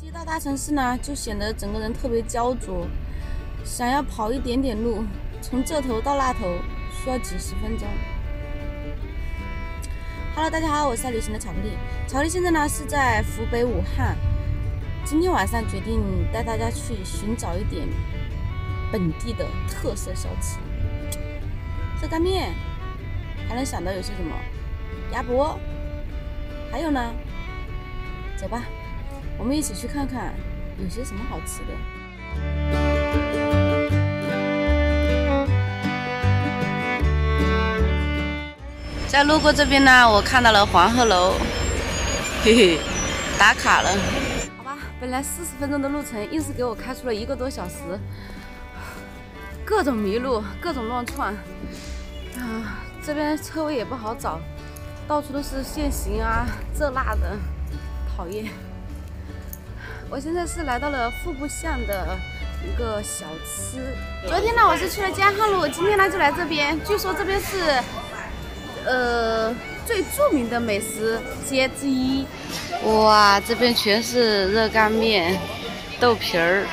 一到大城市呢，就显得整个人特别焦灼，想要跑一点点路，从这头到那头需要几十分钟。Hello，大家好，我是爱旅行的巧克力。巧克力现在呢是在湖北武汉，今天晚上决定带大家去寻找一点本地的特色小吃，热干面，还能想到有些什么？鸭脖，还有呢？走吧。我们一起去看看有些什么好吃的。在路过这边呢，我看到了黄鹤楼，嘿嘿，打卡了。好吧，本来四十分钟的路程，硬是给我开出了一个多小时，各种迷路，各种乱窜。啊，这边车位也不好找，到处都是限行啊，这那的，讨厌。我现在是来到了户部巷的一个小吃。昨天呢，我是去了江汉路，今天呢就来这边。据说这边是，呃，最著名的美食街之一。哇，这边全是热干面、豆皮儿、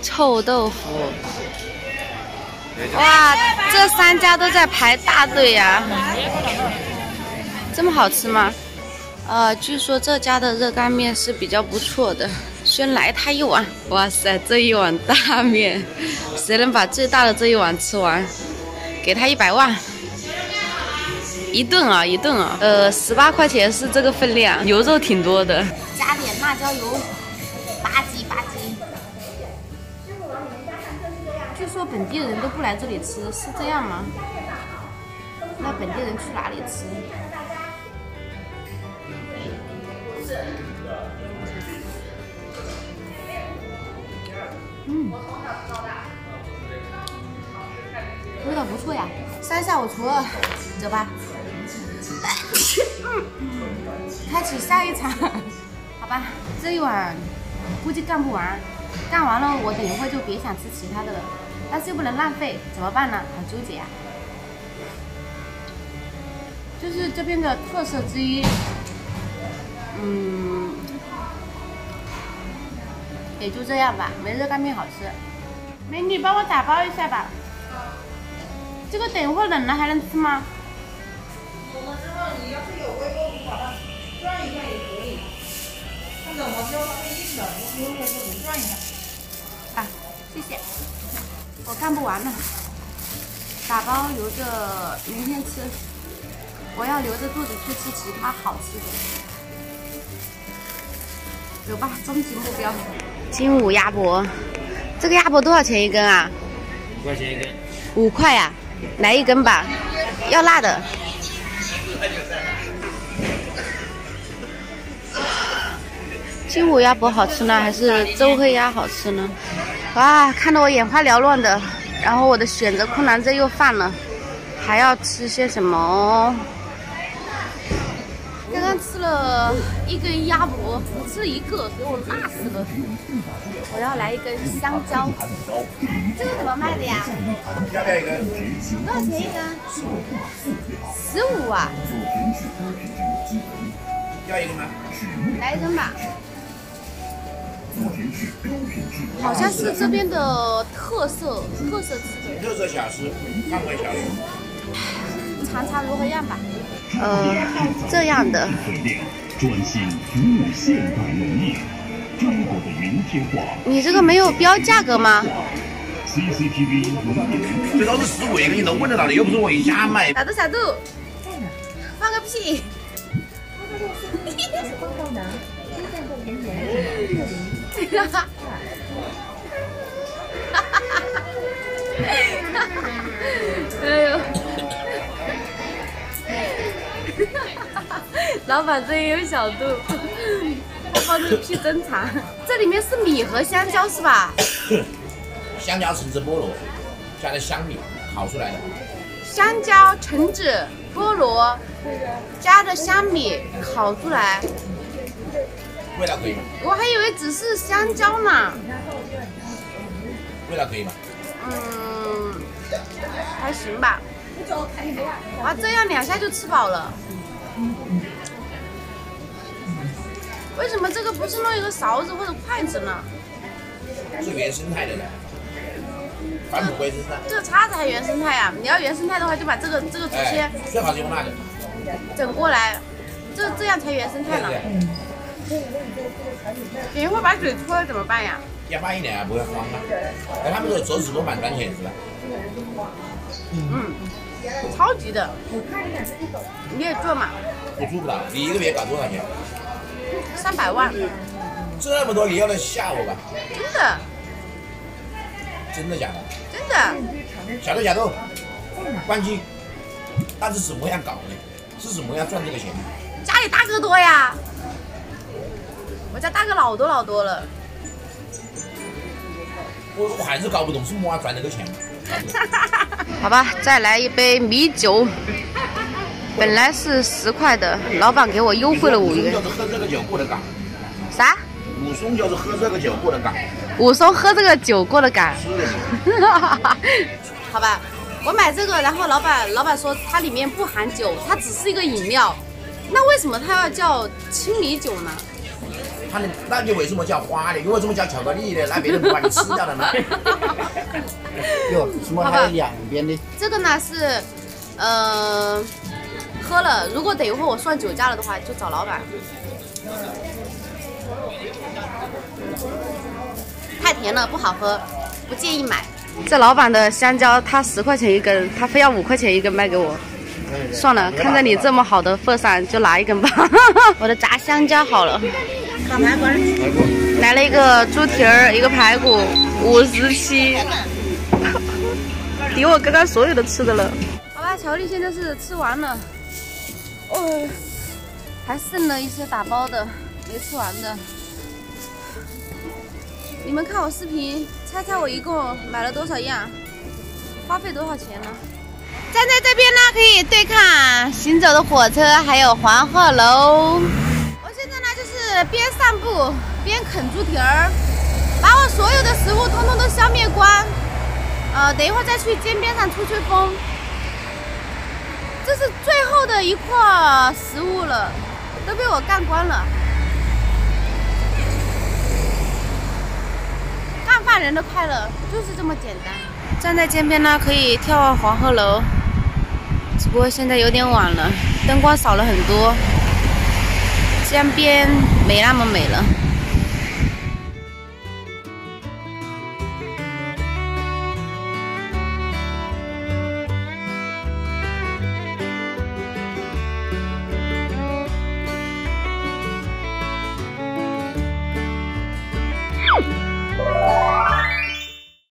臭豆腐。哇，这三家都在排大队呀！这么好吃吗？呃，据说这家的热干面是比较不错的，先来他一碗。哇塞，这一碗大面，谁能把最大的这一碗吃完？给他一百万，一顿啊，一顿啊。呃，十八块钱是这个分量，牛肉挺多的。加点辣椒油，吧唧吧唧。据说本地人都不来这里吃，是这样吗？那本地人去哪里吃？嗯，味道不错呀。三下五除二，走吧。开启下一场，好吧。这一碗估计干不完，干完了我等一会儿就别想吃其他的了。但是又不能浪费，怎么办呢？好纠结啊。就是这边的特色之一。嗯，也就这样吧，没热干面好吃。美女，帮我打包一下吧。这个等一会冷了还能吃吗？冷了之后，你要是有微波炉，把它转一下也可以。它冷了之后它会硬的，你用微波炉转一下。啊，谢谢。我干不完了，打包留着明天吃。我要留着肚子去吃其他好吃的。走吧，终极目标。金武鸭脖，这个鸭脖多少钱一根啊？五块钱一根。五块呀，来一根吧，要辣的。金武鸭脖好吃呢，还是周黑鸭好吃呢？哇，看得我眼花缭乱的，然后我的选择困难症又犯了，还要吃些什么？了一根鸭脖，吃了一个，给我辣死了。我要来一根香蕉，这个怎么卖的呀？要不要一根？多少钱一根？十五啊。要一根吗？来一根吧。好像是这边的特色特色吃的。特色小吃，范围小吃。尝尝如何样吧。呃，这样的。专心服务现代农业，中国的云天化。你这个没有标价格吗？CCTV 最高是十五一个，你能问得到的，又不是我一家卖。啥度啥度？放个屁！哈哈哈哈哈！老板这也有小度，放这屁真长。这里面是米和香蕉是吧？香蕉、橙子、菠萝，加的香米烤出来的。香蕉、橙子、菠萝，加的香米烤出来。味道可以吗？我还以为只是香蕉呢。味道可以吗？嗯，还行吧。哇，这样两下就吃饱了。什么这个不是弄一个勺子或者筷子呢？是原生态的呢，返璞归真噻。这个叉子还原生态呀、你要原生态的话，就把这个这个竹签哎，最好是用那个。整过来，这这样才原生态呢。对等一会儿把嘴戳了怎么办呀？要慢一点啊，不会慌啊。哎，他们说做直播蛮赚钱是吧？嗯，超级的。你也做嘛？我做不了，你一个月搞多少钱？三百万，这么多你要来吓我吧？真的真的假的？真的。晓得晓得，关机。但是怎么样搞的？是怎么样赚这个钱？家里大哥多呀，我家大哥老多老多了。我我还是搞不懂是么样赚这个钱。好吧，再来一杯米酒。本来是十块的，老板给我优惠了五元武。松就是喝这个酒过的岗，啥？武松就是喝这个酒过的岗。武松喝这个酒过的岗。是的，好吧，我买这个，然后老板老板说它里面不含酒，它只是一个饮料。那为什么它要叫青米酒呢？他那那你为什么叫花的？你为什么叫巧克力的？那别人不把你吃掉了吗？哟，什么还有两边的？这个呢是，呃，喝了，如果等一会儿我算酒驾了的话，就找老板。太甜了，不好喝，不建议买。这老板的香蕉，他十块钱一根，他非要五块钱一根卖给我。算了，看在你这么好的份上，就拿一根吧。我的炸香蕉好了，烤排骨。来了一个猪蹄儿，一个排骨，五十七，抵我刚刚所有的吃的了。好吧，巧克力现在是吃完了，哦，还剩了一些打包的没吃完的。你们看我视频，猜猜我一共买了多少样，花费多少钱呢？站在这边呢，可以对看行走的火车，还有黄鹤楼。我现在呢，就是边散步边啃猪蹄儿，把我所有的食物通通都消灭光。呃，等一会儿再去街边上吹吹风。这是最后的一块食物了，都被我干光了。干饭人的快乐就是这么简单。站在街边呢，可以眺望黄鹤楼，只不过现在有点晚了，灯光少了很多，江边没那么美了。